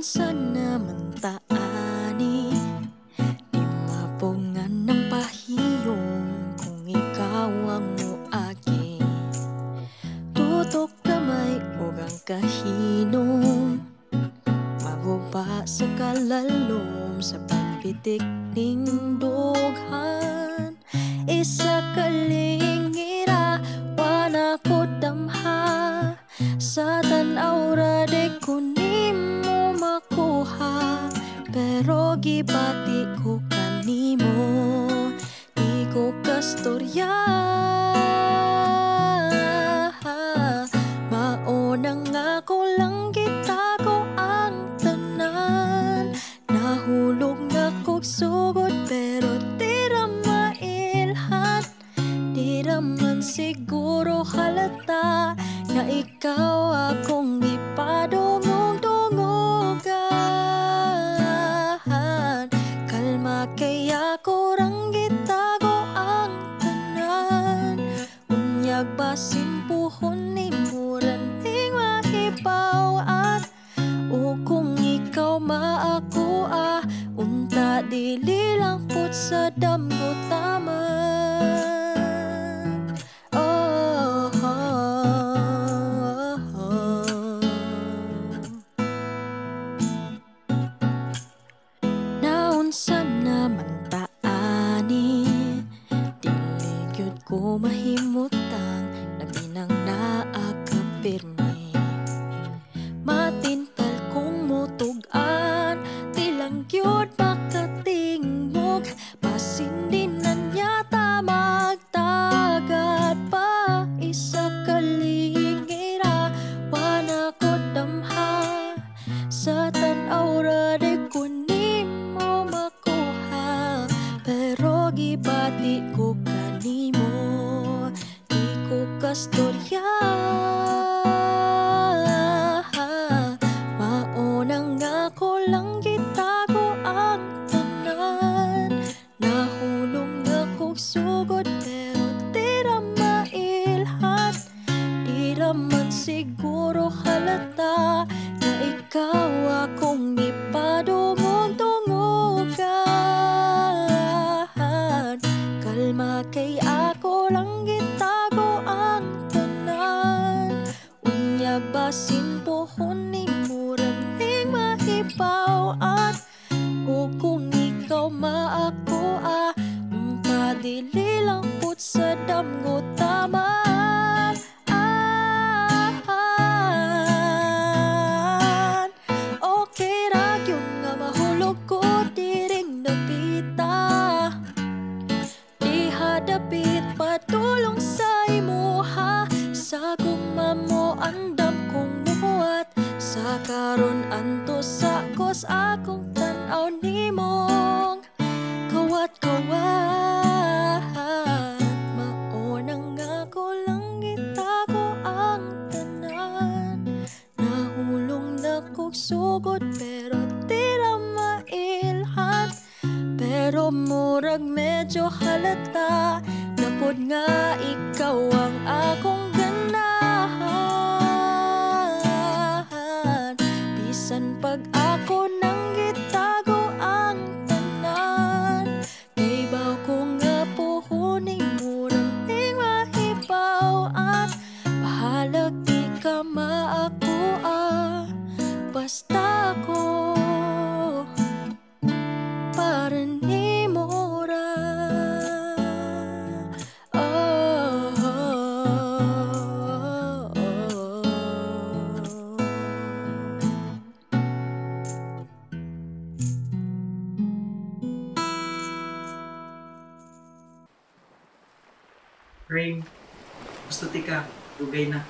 minsan naman taani Di mapungan ng pahiyong kung ikaw ang muagi. Tutok kamay o ang sa kalalom sa pagpitik ning Isa kalingira, wana ko damha. Sa tanaw pero gibati ko kanimo Di ko kastorya. Maunang ako lang gitago ang tanan. Nahulog na kog sugod pero di mailhan. Di ra man siguro halata Nga ikaw akong ipadungog-dungogan put sa damgo taman oh, oh, oh. Naunsa naman taani Dili gyud ko mahimutang. Labi nang naakapirmi Matintal kong mutugan. Di lang gyud Pero gibati ko kanimo Di ko kastorya. Maunang ako lang gitago ang tanan. Nahulong na kog sugod pero di ra mailhan man siguro 把心拨换 kos akong tanaw nimong Kawat kawat Maunang ako lang gitago ang tanan. Nahulong na kog sugod pero di ra mailhan. Pero murag medyo halata Napod nga ikaw ang akong Pag ako nang Rain, gusto tika, dugay na.